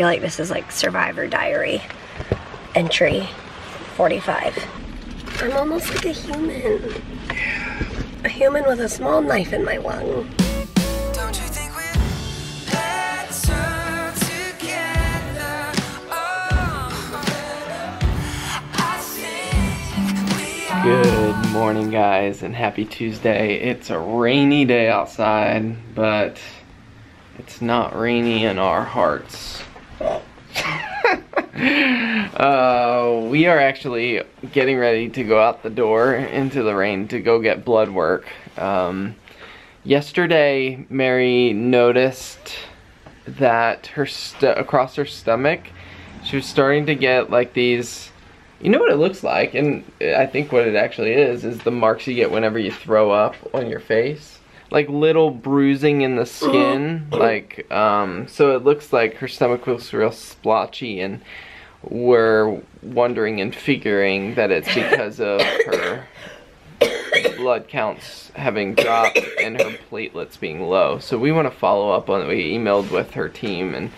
feel like this is like Survivor Diary entry 45. I'm almost like a human. A human with a small knife in my lung. Don't you think we're better together? Oh, I think we are. Good morning, guys, and happy Tuesday. It's a rainy day outside, but it's not rainy in our hearts. uh, we are actually getting ready to go out the door into the rain to go get blood work. Um, yesterday, Mary noticed that her across her stomach, she was starting to get like these you know what it looks like, and I think what it actually is, is the marks you get whenever you throw up on your face. Like little bruising in the skin, like, um, so it looks like her stomach looks real splotchy, and we're wondering and figuring that it's because of her blood counts having dropped and her platelets being low. So we want to follow up on it. We emailed with her team and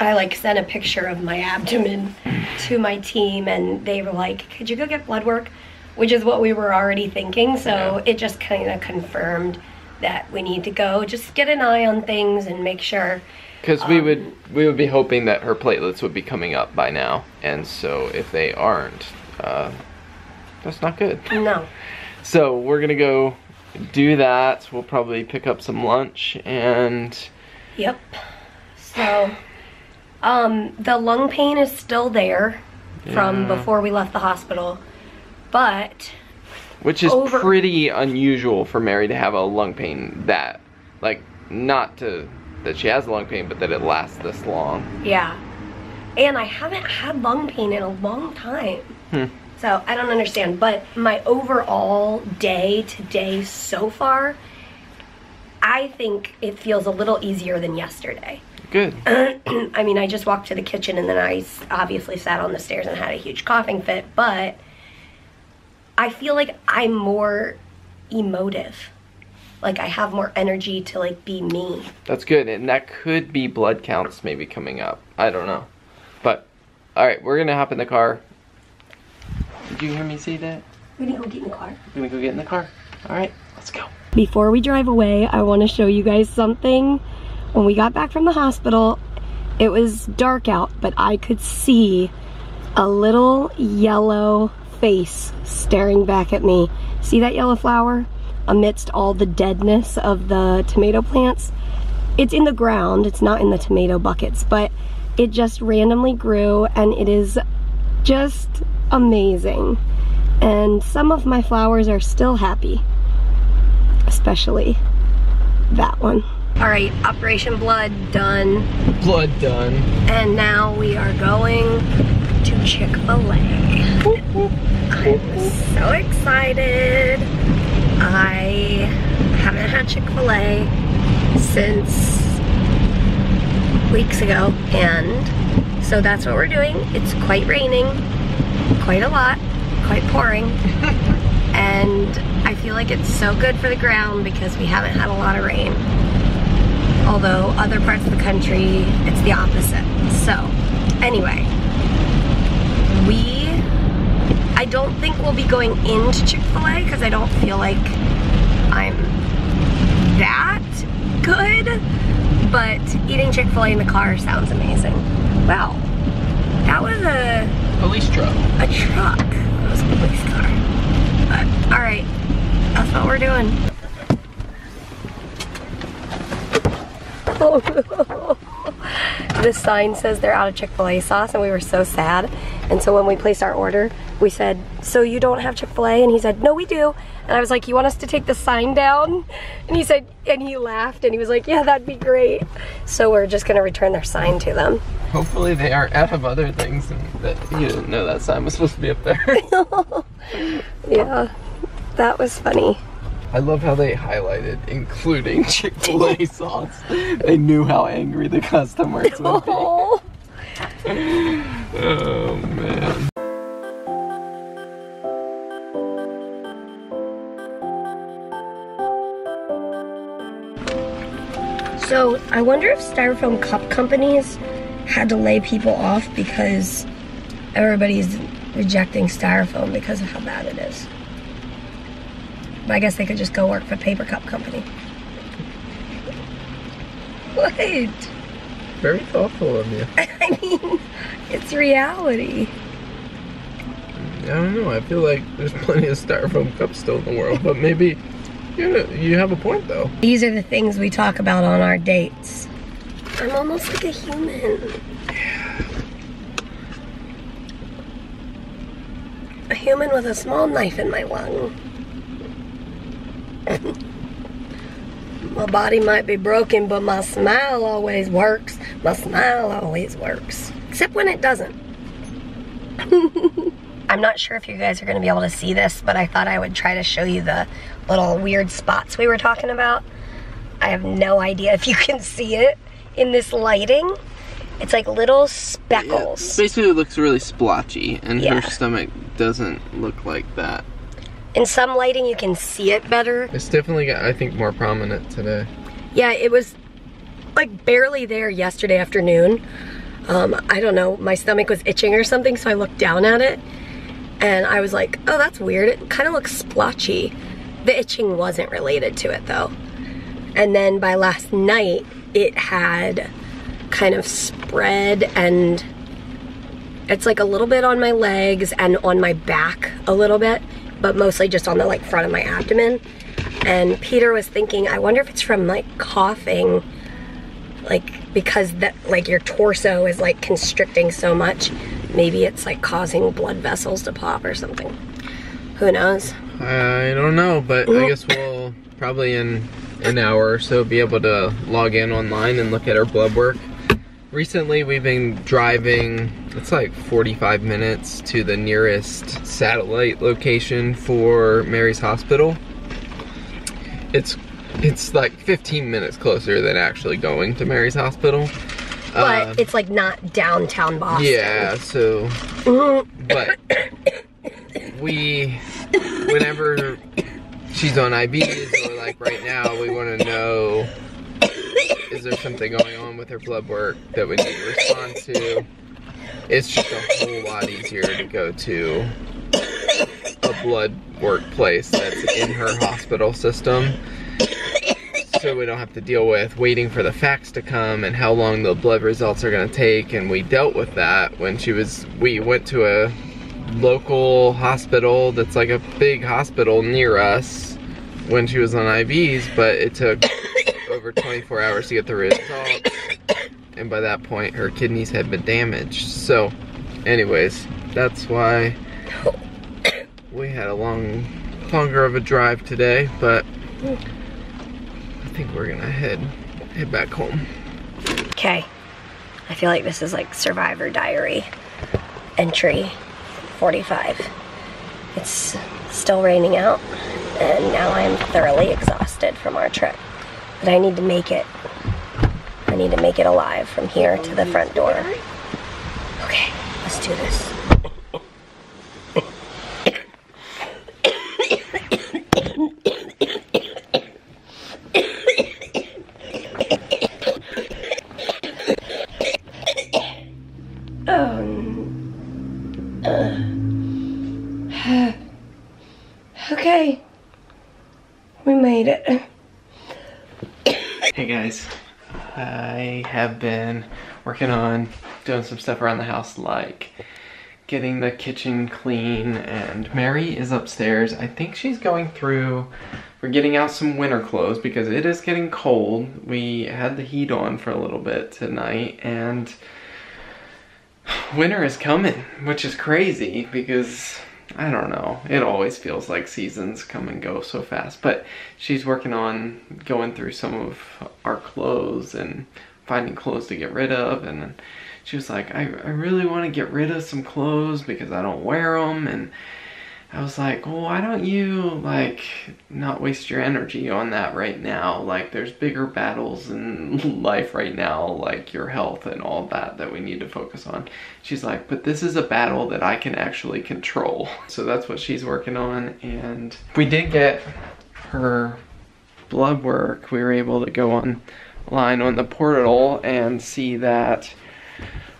I like sent a picture of my abdomen to my team and they were like, could you go get blood work? Which is what we were already thinking. So Yeah. it just kind of confirmed that we need to go just get an eye on things and make sure. Because we would we would be hoping that her platelets would be coming up by now, and so if they aren't, uh, that's not good. No. So we're gonna go do that. We'll probably pick up some lunch and Yep. So, um, the lung pain is still there from before we left the hospital, but which is Over- pretty unusual for Mary to have a lung pain that like not to that she has lung pain, but that it lasts this long. yeah. And I haven't had lung pain in a long time. Hmm. So I don't understand. But my overall day today so far, I think it feels a little easier than yesterday. Good. I mean, I just walked to the kitchen and then I obviously sat on the stairs and had a huge coughing fit, but I feel like I'm more emotive. Like I have more energy to like be me. That's good, and that could be blood counts maybe coming up. I don't know, but all right, we're gonna hop in the car. Did you hear me say that? We need to go get in the car. We're gonna go get in the car. All right, let's go. Before we drive away, I want to show you guys something. When we got back from the hospital, it was dark out, but I could see a little yellow face staring back at me. See that yellow flower? Amidst all the deadness of the tomato plants. It's in the ground, it's not in the tomato buckets, but it just randomly grew and it is just amazing. And some of my flowers are still happy especially that one. All right, Operation Blood done, Blood done. and now we are going to Chick-fil-A. I'm so excited. I haven't had Chick-fil-A since weeks ago, and so that's what we're doing. It's quite raining, quite a lot, quite pouring. and I feel like it's so good for the ground because we haven't had a lot of rain. Although other parts of the country, it's the opposite. So, anyway, we, I don't think we'll be going into Chick-fil-A because I don't feel like I'm that good, but eating Chick-fil-A in the car sounds amazing. Wow, that was a Police truck. a truck. That was a police car. But, all right, that's what we're doing. this sign says they're out of Chick-fil-A sauce and we were so sad. And so when we placed our order, we said, so you don't have Chick-fil-A? And he said, no, we do. And I was like, you want us to take the sign down? And he said, and he laughed and he was like, yeah, that'd be great. So we're just gonna return their sign to them. Hopefully they aren't out of other things and that you didn't know that sign was supposed to be up there. Yeah, that was funny. I love how they highlighted including Chick-fil-A sauce. They knew how angry the customers would be. Oh. So I wonder if styrofoam cup companies had to lay people off because everybody's rejecting styrofoam because of how bad it is. But I guess they could just go work for a Paper Cup Company. What? Very thoughtful of you. I mean, it's reality. I don't know. I feel like there's plenty of styrofoam cups still in the world, but maybe you you have a point though. These are the things we talk about on our dates. I'm almost like a human. A human with a small knife in my lung. my body might be broken, but my smile always works. My smile always works. Except when it doesn't. I'm not sure if you guys are going to be able to see this, but I thought I would try to show you the little weird spots we were talking about. I have no idea if you can see it in this lighting. It's like little speckles. Basically, it looks really splotchy, and Yeah. her stomach doesn't look like that. In some lighting, you can see it better. It's definitely, got, I think, more prominent today. Yeah, it was like barely there yesterday afternoon. Um, I don't know, my stomach was itching or something, so I looked down at it and I was like, oh, that's weird. It kind of looks splotchy. The itching wasn't related to it though. And then by last night, it had kind of spread and it's like a little bit on my legs and on my back a little bit, but mostly just on the like front of my abdomen. And Peter was thinking, I wonder if it's from like coughing, like because that like your torso is like constricting so much. Maybe it's like causing blood vessels to pop or something. Who knows? I don't know, but I mm-hmm. guess we'll probably in an hour or so be able to log in online and look at our blood work. Recently, we've been driving, it's like 45 minutes to the nearest satellite location for Mary's Hospital. It's it's like 15 minutes closer than actually going to Mary's Hospital. But Um, it's like not downtown Boston. yeah, so but we whenever she's on IVs or like right now we want to know is there something going on with her blood work that we need to respond to it's just a whole lot easier to go to a blood work place that's in her hospital system so we don't have to deal with waiting for the facts to come and how long the blood results are going to take and we dealt with that when she was we went to a local hospital that's like a big hospital near us when she was on IVs but it took over 24 hours to get the results and by that point her kidneys had been damaged. So anyways that's why we had a long longer of a drive today but think we're gonna head head back home. Okay. I feel like this is like Survivor Diary entry 45. It's still raining out, and now I am thoroughly exhausted from our trip. But I need to make it. I need to make it alive from here to the front door. Okay, let's do this. Guys, I have been working on doing some stuff around the house, like getting the kitchen clean, and Mary is upstairs. I think she's going through. We're getting out some winter clothes because it is getting cold. We had the heat on for a little bit tonight, and winter is coming, which is crazy because I don't know. It always feels like seasons come and go so fast. But she's working on going through some of our clothes and finding clothes to get rid of. And she was like, I, I really want to get rid of some clothes because I don't wear them. And I was like, well, why don't you like not waste your energy on that right now? Like, there's bigger battles in life right now, like your health and all that, that we need to focus on. She's like, but this is a battle that I can actually control. So that's what she's working on. And we did get her blood work. We were able to go online on the portal and see that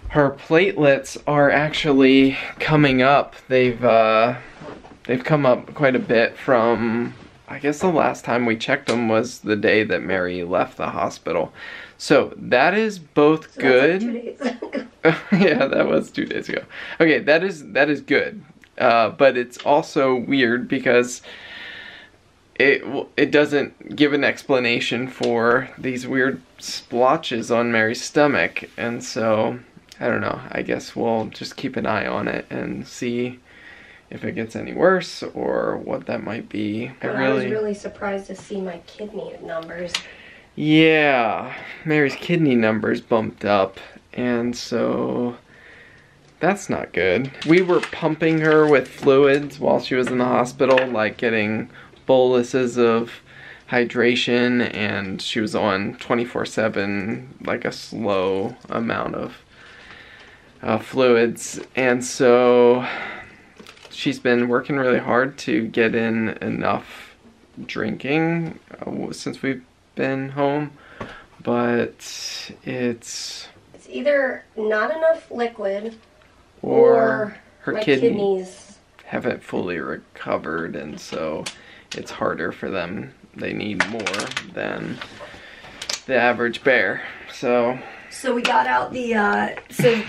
her platelets are actually coming up. They've uh, they've come up quite a bit from I guess the last time we checked them was the day that Mary left the hospital. So that is both good. yeah, that was two days ago. Okay, that is that is good, uh, but it's also weird because it it doesn't give an explanation for these weird splotches on Mary's stomach, and so I don't know. I guess we'll just keep an eye on it and see if it gets any worse or what that might be. I But I was really surprised to see my kidney numbers. Yeah, Mary's kidney numbers bumped up, and so that's not good. We were pumping her with fluids while she was in the hospital, like getting boluses of hydration, and she was on 24 7, like a slow amount of uh, fluids, and so she's been working really hard to get in enough drinking uh, since we've been home, but it's It's either not enough liquid or, or, her kidney kidneys. haven't fully recovered, and so it's harder for them. They need more than the average bear. So So we got out the uh so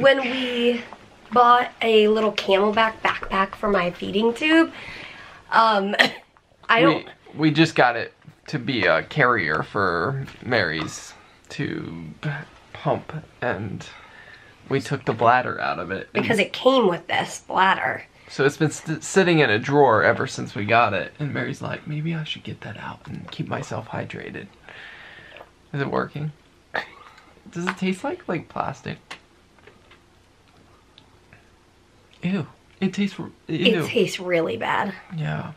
when we bought a little CamelBak backpack for my feeding tube, um I don't we we just got it to be a carrier for Mary's tube pump, and we took the bladder out of it. because it came with this bladder. So it's been sitting in a drawer ever since we got it. And Mary's like, maybe I should get that out and keep myself hydrated. Is it working? Does it taste like like plastic? Ew. It tastes. Ew. It tastes really bad. yeah.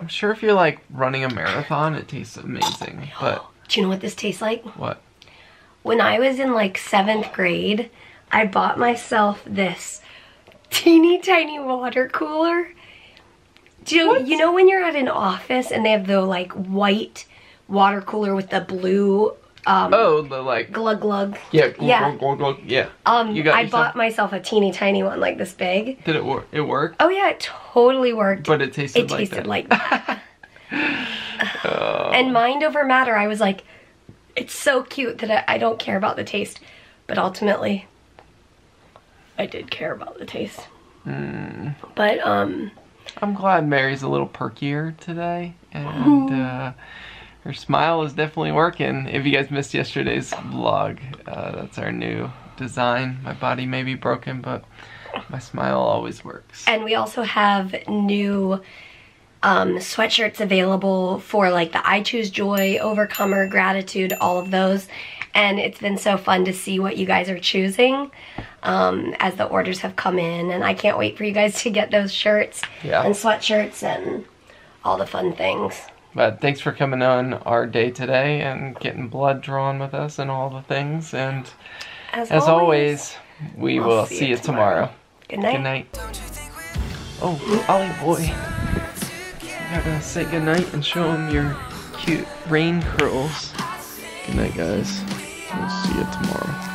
I'm sure if you're like running a marathon, it tastes amazing. But Do you know what this tastes like? what? When I was in like seventh grade, I bought myself this teeny tiny water cooler. Do you, you know when you're at an office and they have the like white water cooler with the blue um, Oh, the like. glug glug? Yeah. Yeah. Yeah. Um, You got I yourself- bought myself a teeny tiny one like this big. Did it work? It worked. Oh yeah, it totally worked. But it tasted it like tasted that. like that. Oh. and mind over matter, I was like, it's so cute that I, I don't care about the taste. But ultimately, I did care about the taste. Hmm. But, um, I'm glad Mary's a little perkier today, and uh, her smile is definitely working. If you guys missed yesterday's vlog, uh, that's our new design. My body may be broken, but my smile always works. and we also have new um, sweatshirts available for like the I Choose Joy, Overcomer, Gratitude, all of those. And it's been so fun to see what you guys are choosing um, as the orders have come in. And I can't wait for you guys to get those shirts Yeah. and sweatshirts and all the fun things. But thanks for coming on our day today and getting blood drawn with us and all the things. And As, as always, we I'll will see see you you tomorrow. good night. Good night. Don't you think we're Oh, Ollie boy. You gotta say good night and show him your cute rain curls. Good night, guys. We'll see you tomorrow.